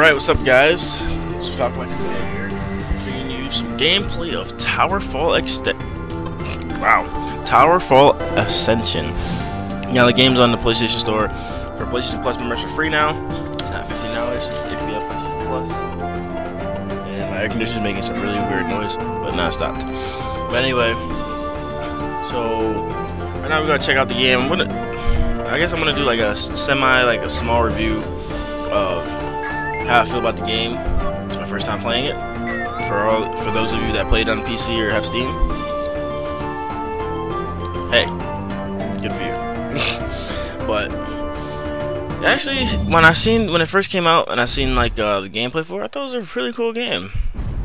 Alright, what's up guys? Stop here, bringing you some gameplay of Towerfall Extend. Wow, Towerfall Ascension. Now the game's on the PlayStation Store for PlayStation Plus members for free now. It's not fifteen dollars if you have PlayStation Plus. And my air conditioner's making some really weird noise, but now it stopped. But anyway, so right now we're gonna check out the game. I'm gonna, I guess I'm gonna do like a semi, like a small review of how I feel about the game. It's my first time playing it. For all, for those of you that played on PC or have Steam, hey, good for you. but actually, when I seen when it first came out and I seen like uh, the gameplay for it, I thought it was a really cool game.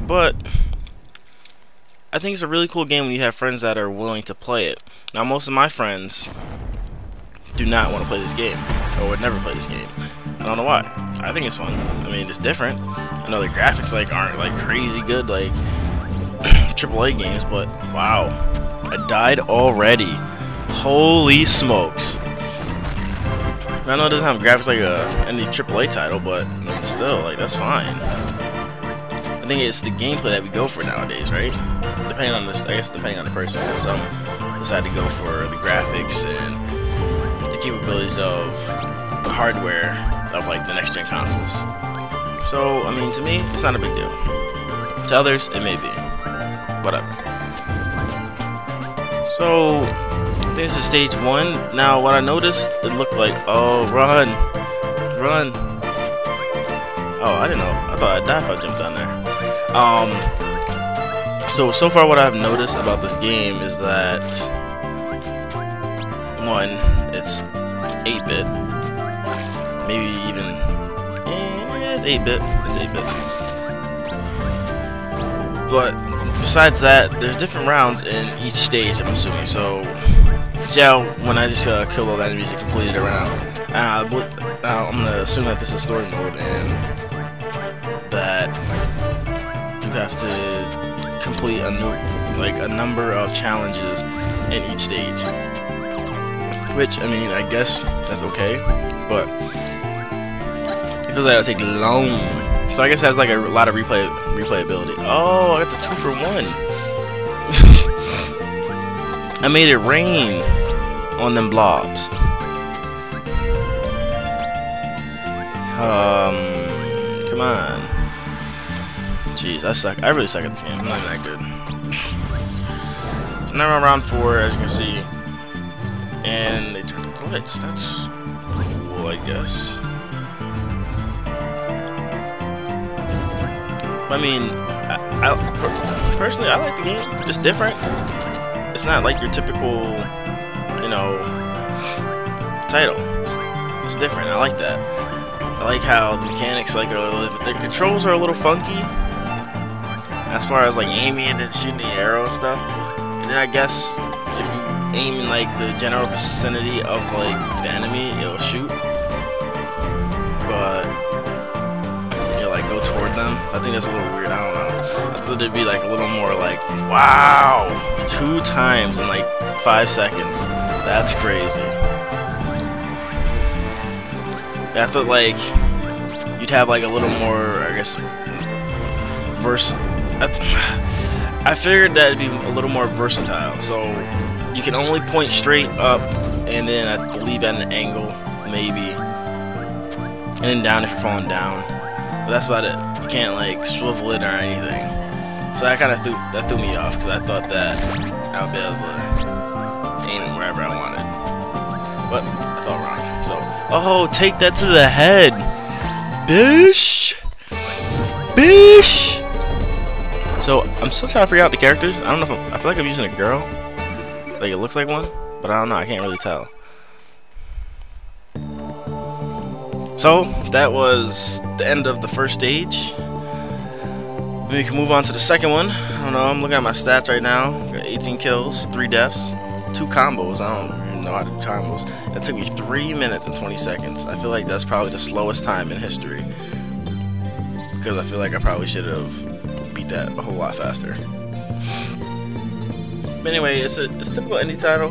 But I think it's a really cool game when you have friends that are willing to play it. Now, most of my friends do not want to play this game or would never play this game. I don't know why. I think it's fun. I mean, it's different. I know the graphics like aren't like crazy good like AAA games, but wow, I died already. Holy smokes! I know it doesn't have graphics like uh, a any AAA title, but still, like that's fine. I think it's the gameplay that we go for nowadays, right? Depending on the, I guess depending on the person, some decide to go for the graphics and the capabilities of the hardware of like the next gen consoles. So, I mean, to me, it's not a big deal. To others, it may be. Whatever. So, this is stage one. Now, what I noticed, it looked like, oh, run, run. Oh, I didn't know. I thought I'd die if I jumped down there. Um, so, so far what I've noticed about this game is that, one, it's 8-bit, maybe even, eh, yeah, it's 8-bit, it's 8-bit. But, besides that, there's different rounds in each stage, I'm assuming, so, yeah, when I just uh, killed all the enemies, you completed a round. Uh, uh, I'm gonna assume that this is story mode, and that you have to complete a new, like a number of challenges in each stage. Which I mean, I guess that's okay, but it feels like it'll take long. So I guess it has like a lot of replay replayability. Oh, I got the two for one. I made it rain on them blobs. Um, come on. Jeez, I suck. I really suck at this game. I'm not that good. So now we're on round four, as you can see. And they turned the lights. That's I guess. I mean, I, I, personally, I like the game. It's different. It's not like your typical, you know, title. It's, it's different. I like that. I like how the mechanics, like, are, the controls are a little funky as far as like aiming and shooting the arrow and stuff. And then I guess if you aim in like the general vicinity of like the enemy, it'll shoot. Them. I think that's a little weird. I don't know. I thought it'd be like a little more like wow, two times in like five seconds. That's crazy. I thought like you'd have like a little more, I guess, verse. I, I figured that'd be a little more versatile. So you can only point straight up, and then I believe at an angle, maybe, and then down if you're falling down. But that's about it. You can't like swivel it or anything. So that kind of threw that threw me off because I thought that I would be able to aim it wherever I wanted. But I thought wrong. So, oh, take that to the head, bish, bish. So I'm still trying to figure out the characters. I don't know if I'm, I feel like I'm using a girl. Like it looks like one, but I don't know. I can't really tell. So that was the end of the first stage. Maybe we can move on to the second one. I don't know. I'm looking at my stats right now. Got 18 kills, three deaths, two combos. I don't even know how to do combos. It took me three minutes and 20 seconds. I feel like that's probably the slowest time in history because I feel like I probably should have beat that a whole lot faster. But anyway, it's a it's a typical indie title,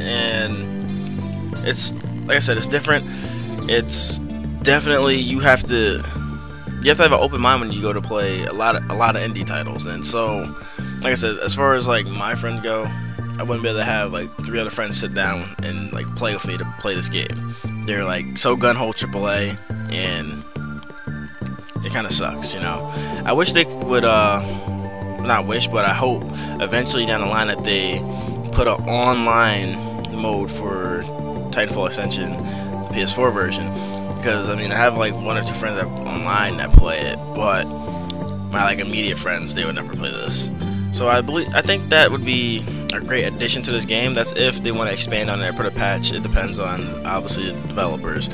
and it's like I said, it's different. It's definitely you have to you have to have an open mind when you go to play a lot of a lot of indie titles. And so, like I said, as far as like my friends go, I wouldn't be able to have like three other friends sit down and like play with me to play this game. They're like so gun ho AAA, and it kind of sucks, you know. I wish they would, uh, not wish, but I hope eventually down the line that they put an online mode for Titanfall Ascension, PS4 version because I mean I have like one or two friends that online that play it, but my like immediate friends they would never play this. So I believe I think that would be a great addition to this game. That's if they want to expand on it, put a patch. It depends on obviously developers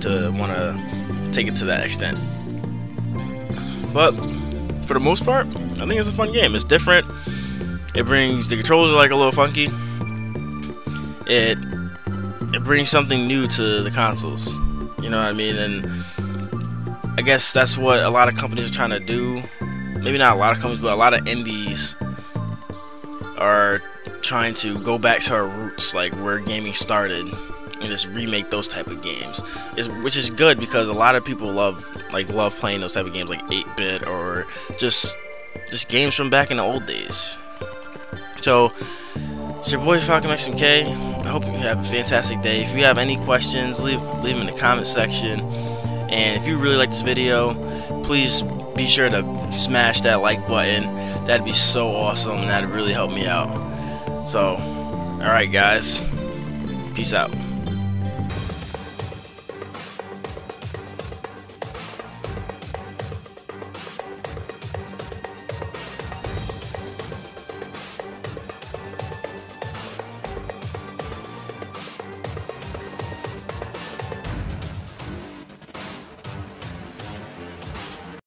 to want to take it to that extent. But for the most part, I think it's a fun game. It's different. It brings the controls are like a little funky. It it brings something new to the consoles. You know what I mean? And I guess that's what a lot of companies are trying to do. Maybe not a lot of companies, but a lot of indies are trying to go back to our roots, like where gaming started, and just remake those type of games. It's, which is good because a lot of people love like love playing those type of games, like 8-bit or just just games from back in the old days. So it's your boy Falcon XMK. I hope you have a fantastic day. If you have any questions, leave, leave them in the comment section. And if you really like this video, please be sure to smash that like button. That'd be so awesome. That'd really help me out. So, alright guys. Peace out.